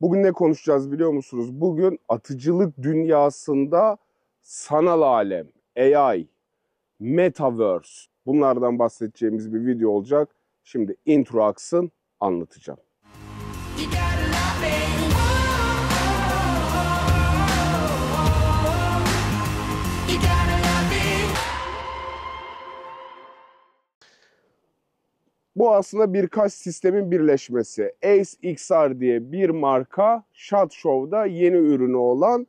Bugün ne konuşacağız biliyor musunuz? Bugün atıcılık dünyasında sanal alem, AI, Metaverse bunlardan bahsedeceğimiz bir video olacak. Şimdi intro aksın anlatacağım. You gotta love it. Bu aslında birkaç sistemin birleşmesi. Ace XR diye bir marka Shot Show'da yeni ürünü olan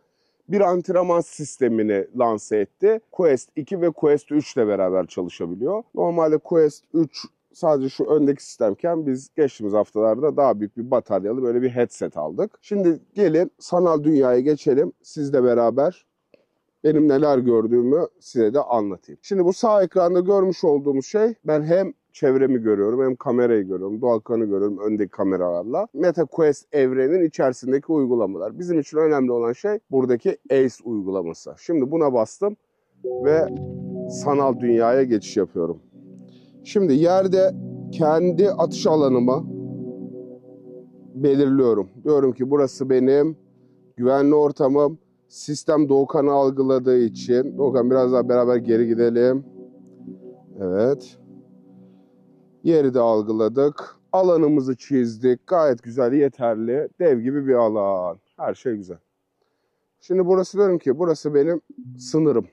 bir antrenman sistemini lanse etti. Quest 2 ve Quest 3 ile beraber çalışabiliyor. Normalde Quest 3 sadece şu öndeki sistemken biz geçtiğimiz haftalarda daha büyük bir bataryalı böyle bir headset aldık. Şimdi gelin sanal dünyaya geçelim. Sizle beraber benim neler gördüğümü size de anlatayım. Şimdi bu sağ ekranda görmüş olduğumuz şey ben hem çevremi görüyorum hem kamerayı görüyorum. Doğakan'ı görüyorum öndeki kameralarla. MetaQuest evrenin içerisindeki uygulamalar. Bizim için önemli olan şey buradaki ACE uygulaması. Şimdi buna bastım ve sanal dünyaya geçiş yapıyorum. Şimdi yerde kendi atış alanımı belirliyorum. Diyorum ki burası benim güvenli ortamım. Sistem Doğukan'ı algıladığı için. Doğukan biraz daha beraber geri gidelim. Evet. Yeri de algıladık. Alanımızı çizdik. Gayet güzel, yeterli. Dev gibi bir alan. Her şey güzel. Şimdi burası diyorum ki burası benim sınırım.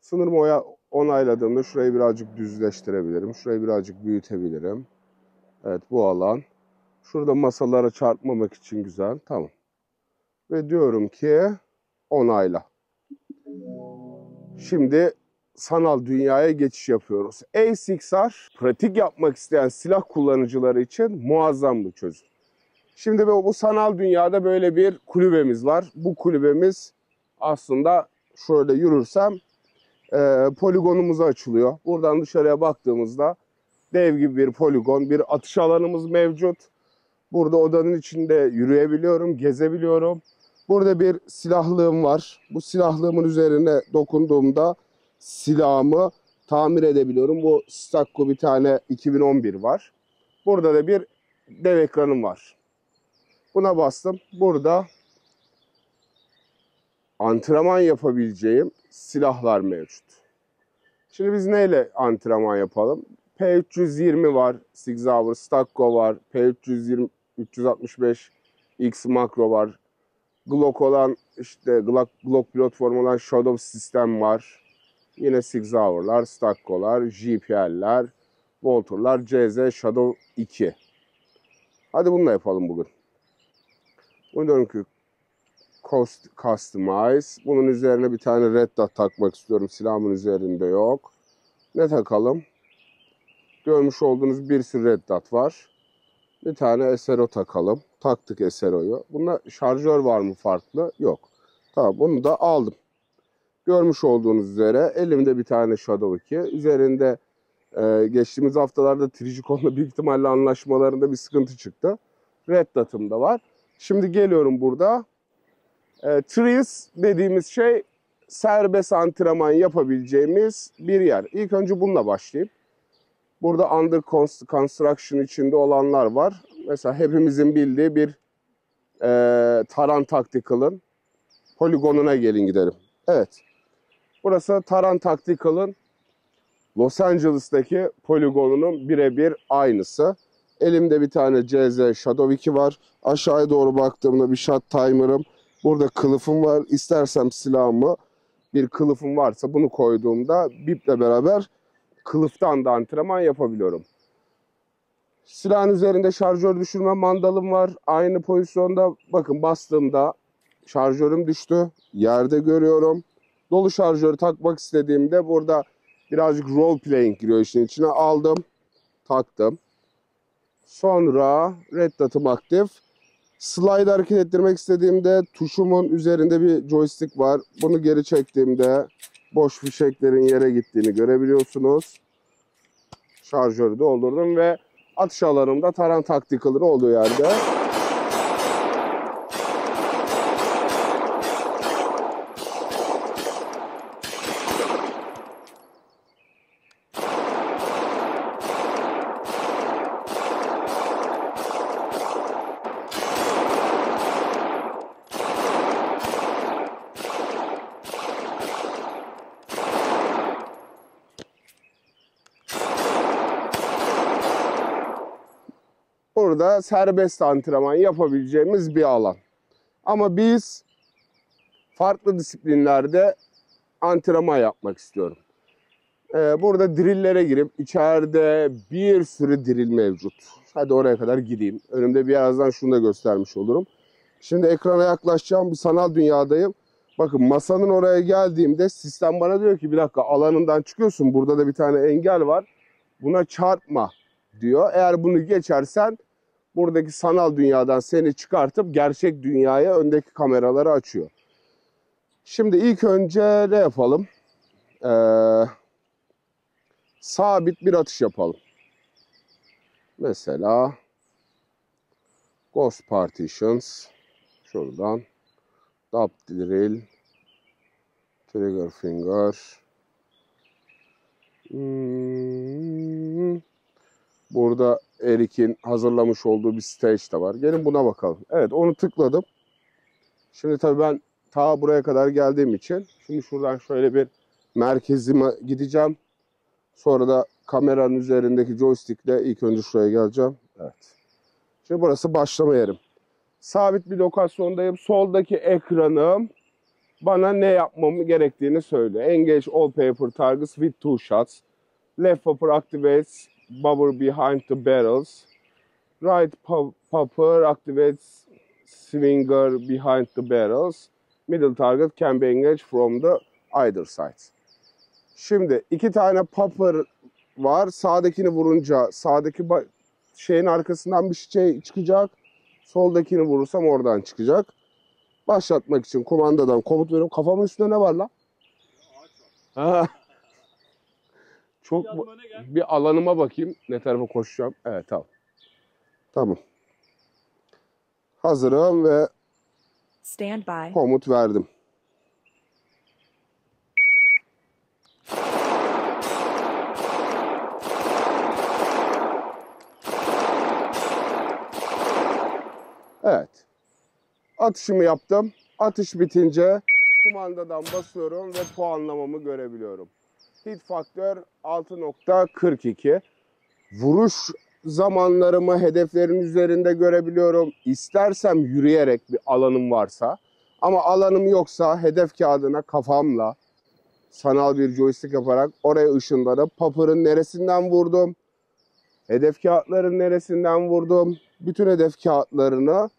Sınırımı onayladığımda şurayı birazcık düzleştirebilirim. Şurayı birazcık büyütebilirim. Evet bu alan. Şurada masalara çarpmamak için güzel. Tamam. Ve diyorum ki onayla. Şimdi sanal dünyaya geçiş yapıyoruz. A6R pratik yapmak isteyen silah kullanıcıları için muazzam bir çözüm. Şimdi bu sanal dünyada böyle bir kulübemiz var. Bu kulübemiz aslında şöyle yürürsem e, poligonumuza açılıyor. Buradan dışarıya baktığımızda dev gibi bir poligon, bir atış alanımız mevcut. Burada odanın içinde yürüyebiliyorum, gezebiliyorum. Burada bir silahlığım var. Bu silahlığımın üzerine dokunduğumda silahımı tamir edebiliyorum. Bu Stakko bir tane 2011 var. Burada da bir dev ekranım var. Buna bastım. Burada antrenman yapabileceğim silahlar mevcut. Şimdi biz neyle antrenman yapalım? P320 var, Sig Sauer, Stakko var, P320 365 X Makro var. Glock olan işte Glock, Glock platformu olan Shadow sistem var. Yine Sig Sauer'lar, Stakko'lar, JPL'ler, Voltur'lar, CZ Shadow 2. Hadi bununla yapalım bugün. Bunu diyorum ki Cost, Customize. Bunun üzerine bir tane Red Dot takmak istiyorum. Silahımın üzerinde yok. Ne takalım? Görmüş olduğunuz bir sürü Red Dot var. Bir tane SRO takalım. Taktık SRO'yu. Bunda şarjör var mı farklı? Yok. Tamam bunu da aldım. Görmüş olduğunuz üzere elimde bir tane Shadow 2. Üzerinde e, geçtiğimiz haftalarda Trijikon'la büyük ihtimalle anlaşmalarında bir sıkıntı çıktı. Red Dot'ım da var. Şimdi geliyorum burada. E, Trees dediğimiz şey serbest antrenman yapabileceğimiz bir yer. İlk önce bununla başlayayım. Burada under cons- construction içinde olanlar var. Mesela hepimizin bildiği bir e, Taran Tactical'ın poligonuna gelin gidelim. Evet. Burası Taran Tactical'ın Los Angeles'taki poligonunun birebir aynısı. Elimde bir tane CZ Shadow 2 var. Aşağıya doğru baktığımda bir shot timer'ım. Burada kılıfım var. İstersem silahımı bir kılıfım varsa bunu koyduğumda biple beraber kılıftan da antrenman yapabiliyorum. Silahın üzerinde şarjör düşürme mandalım var. Aynı pozisyonda bakın bastığımda şarjörüm düştü. Yerde görüyorum. Dolu şarjörü takmak istediğimde burada birazcık role playing giriyor işin içine. Aldım, taktım. Sonra red dot'ım aktif. Slide hareket ettirmek istediğimde tuşumun üzerinde bir joystick var. Bunu geri çektiğimde boş fişeklerin yere gittiğini görebiliyorsunuz. Şarjörü doldurdum ve atış alanımda Taran Tactical'ın olduğu yerde burada serbest antrenman yapabileceğimiz bir alan. Ama biz farklı disiplinlerde antrenman yapmak istiyorum. Ee, burada drillere girip içeride bir sürü drill mevcut. Hadi oraya kadar gideyim. Önümde birazdan şunu da göstermiş olurum. Şimdi ekrana yaklaşacağım bir sanal dünyadayım. Bakın masanın oraya geldiğimde sistem bana diyor ki bir dakika alanından çıkıyorsun. Burada da bir tane engel var. Buna çarpma diyor. Eğer bunu geçersen buradaki sanal dünyadan seni çıkartıp gerçek dünyaya öndeki kameraları açıyor. Şimdi ilk önce ne yapalım? Ee, sabit bir atış yapalım. Mesela Ghost Partitions şuradan Dub Drill Trigger Finger Hmm. Burada Erik'in hazırlamış olduğu bir stage de var. Gelin buna bakalım. Evet onu tıkladım. Şimdi tabii ben ta buraya kadar geldiğim için şimdi şuradan şöyle bir merkezime gideceğim. Sonra da kameranın üzerindeki joystickle ilk önce şuraya geleceğim. Evet. Şimdi burası başlama yerim. Sabit bir lokasyondayım. Soldaki ekranım bana ne yapmamı gerektiğini söylüyor. Engage all paper targets with two shots. Left popper activates bubble behind the barrels. Right popper activates swinger behind the barrels. Middle target can be engaged from the either sides. Şimdi iki tane popper var. Sağdakini vurunca sağdaki şeyin arkasından bir şey çıkacak. Soldakini vurursam oradan çıkacak. Başlatmak için kumandadan komut veriyorum. Kafamın üstünde ne var lan? Ha. Çok bir alanıma bakayım. Ne tarafa koşacağım? Evet tamam. Tamam. Hazırım ve Stand by. komut verdim. Evet. Atışımı yaptım. Atış bitince kumandadan basıyorum ve puanlamamı görebiliyorum. Hit faktör 6.42. Vuruş zamanlarımı hedeflerin üzerinde görebiliyorum. İstersem yürüyerek bir alanım varsa ama alanım yoksa hedef kağıdına kafamla sanal bir joystick yaparak oraya ışınlanıp papırın neresinden vurdum. Hedef kağıtların neresinden vurdum. Bütün hedef kağıtlarını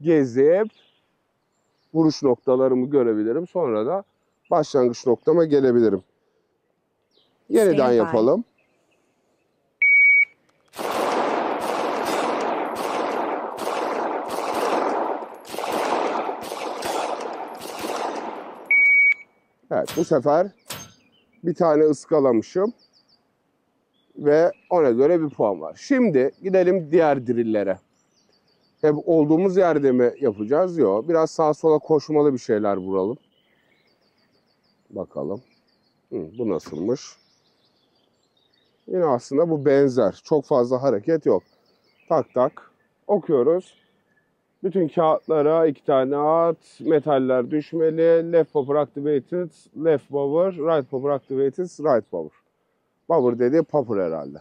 gezip vuruş noktalarımı görebilirim. Sonra da başlangıç noktama gelebilirim. Yeniden yapalım. Evet bu sefer bir tane ıskalamışım. Ve ona göre bir puan var. Şimdi gidelim diğer drillere. Hep olduğumuz yerde mi yapacağız? Yok. Biraz sağa sola koşmalı bir şeyler vuralım. Bakalım. Hı, bu nasılmış? Yine aslında bu benzer. Çok fazla hareket yok. Tak tak. Okuyoruz. Bütün kağıtlara iki tane at. Metaller düşmeli. Left power activated. Left power. Right power activated. Right power. Power dediği popper herhalde.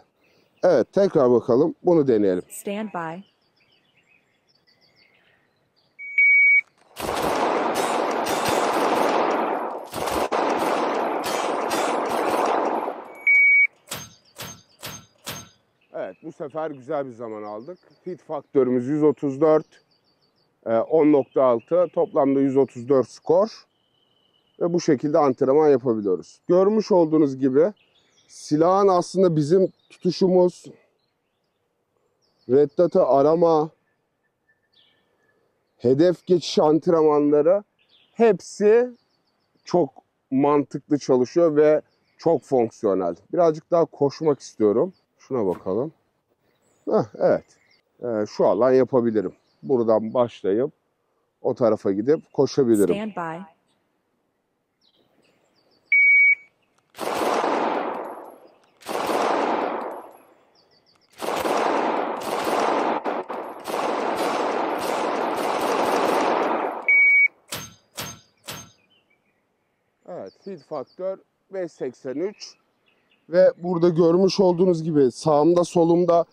Evet tekrar bakalım. Bunu deneyelim. Stand by. Evet bu sefer güzel bir zaman aldık. Hit faktörümüz 134. e, 10.6 toplamda 134 skor. Ve bu şekilde antrenman yapabiliyoruz. Görmüş olduğunuz gibi silahın aslında bizim tutuşumuz, red dot'ı arama, hedef geçiş antrenmanları hepsi çok mantıklı çalışıyor ve çok fonksiyonel. Birazcık daha koşmak istiyorum. Şuna bakalım. Heh, evet. Ee, şu alan yapabilirim. Buradan başlayıp o tarafa gidip koşabilirim. Stand by. Evet, hit faktör 5.83 ve burada görmüş olduğunuz gibi sağımda solumda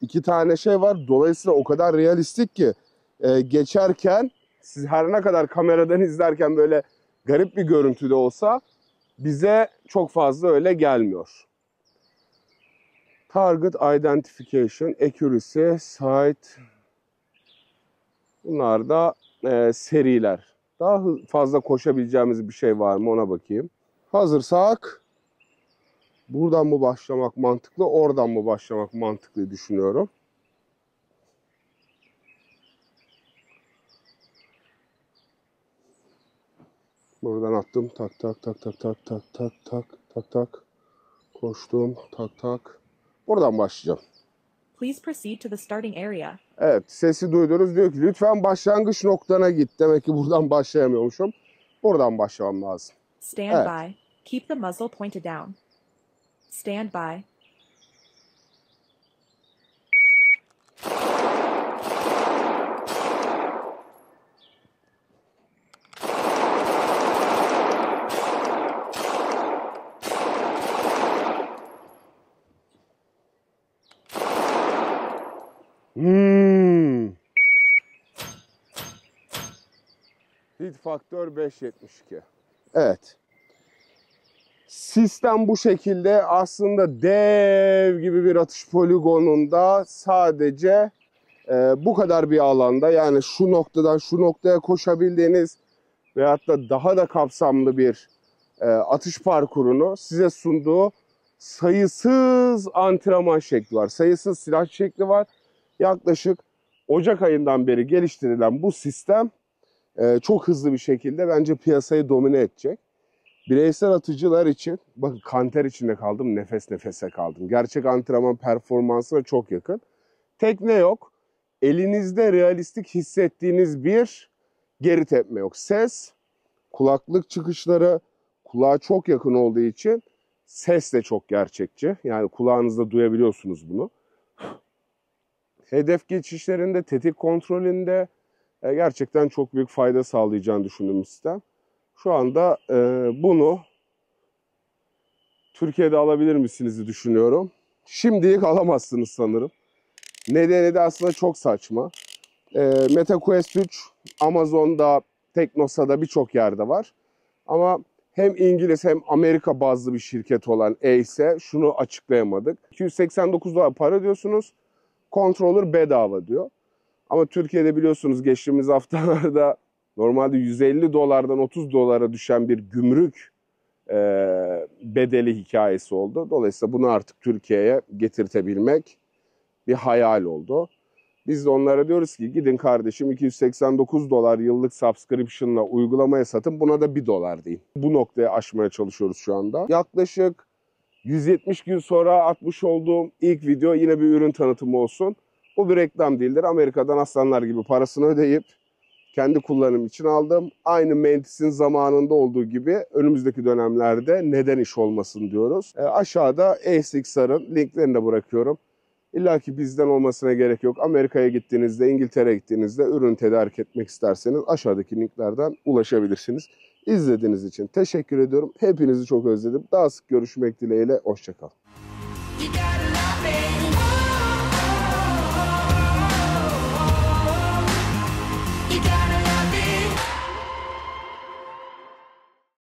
iki tane şey var. Dolayısıyla o kadar realistik ki e, geçerken siz her ne kadar kameradan izlerken böyle garip bir görüntüde olsa bize çok fazla öyle gelmiyor. Target Identification, Accuracy, Sight. Bunlar da e, seriler. Daha fazla koşabileceğimiz bir şey var mı ona bakayım. Hazırsak buradan mı başlamak mantıklı, oradan mı başlamak mantıklı düşünüyorum. Buradan attım. Tak tak tak tak tak tak tak tak tak tak. Koştum. Tak tak. Buradan başlayacağım. Please proceed to the starting area. Evet sesi duydunuz. Diyor ki lütfen başlangıç noktana git. Demek ki buradan başlayamıyormuşum. Buradan başlamam lazım. Stand Evet. by. Keep the muzzle pointed down. Stand by. Hmm. Hit faktör 5.72. Evet. Sistem bu şekilde aslında dev gibi bir atış poligonunda sadece e, bu kadar bir alanda yani şu noktadan şu noktaya koşabildiğiniz veyahut da daha da kapsamlı bir e, atış parkurunu size sunduğu sayısız antrenman şekli var. Sayısız silah şekli var yaklaşık Ocak ayından beri geliştirilen bu sistem e, çok hızlı bir şekilde bence piyasayı domine edecek. Bireysel atıcılar için, bakın kanter içinde kaldım, nefes nefese kaldım. Gerçek antrenman performansına çok yakın. Tekne yok. Elinizde realistik hissettiğiniz bir geri tepme yok. Ses, kulaklık çıkışları kulağa çok yakın olduğu için ses de çok gerçekçi. Yani kulağınızda duyabiliyorsunuz bunu hedef geçişlerinde, tetik kontrolünde e, gerçekten çok büyük fayda sağlayacağını düşündüğüm sistem. Şu anda e, bunu Türkiye'de alabilir misiniz düşünüyorum. Şimdilik alamazsınız sanırım. Nedeni de aslında çok saçma. E, MetaQuest 3 Amazon'da, Teknosa'da birçok yerde var. Ama hem İngiliz hem Amerika bazlı bir şirket olan Ace şunu açıklayamadık. 289 dolar para ödüyorsunuz controller bedava diyor. Ama Türkiye'de biliyorsunuz geçtiğimiz haftalarda normalde 150 dolardan 30 dolara düşen bir gümrük e, bedeli hikayesi oldu. Dolayısıyla bunu artık Türkiye'ye getirtebilmek bir hayal oldu. Biz de onlara diyoruz ki gidin kardeşim 289 dolar yıllık subscription'la uygulamaya satın buna da 1 dolar deyin. Bu noktaya aşmaya çalışıyoruz şu anda. Yaklaşık 170 gün sonra atmış olduğum ilk video yine bir ürün tanıtımı olsun. Bu bir reklam değildir. Amerika'dan aslanlar gibi parasını ödeyip kendi kullanım için aldım. Aynı Mantis'in zamanında olduğu gibi önümüzdeki dönemlerde neden iş olmasın diyoruz. E, aşağıda ASICS'ların linklerini de bırakıyorum. İlla ki bizden olmasına gerek yok. Amerika'ya gittiğinizde, İngiltere'ye gittiğinizde ürün tedarik etmek isterseniz aşağıdaki linklerden ulaşabilirsiniz. İzlediğiniz için teşekkür ediyorum. Hepinizi çok özledim. Daha sık görüşmek dileğiyle. Hoşçakalın.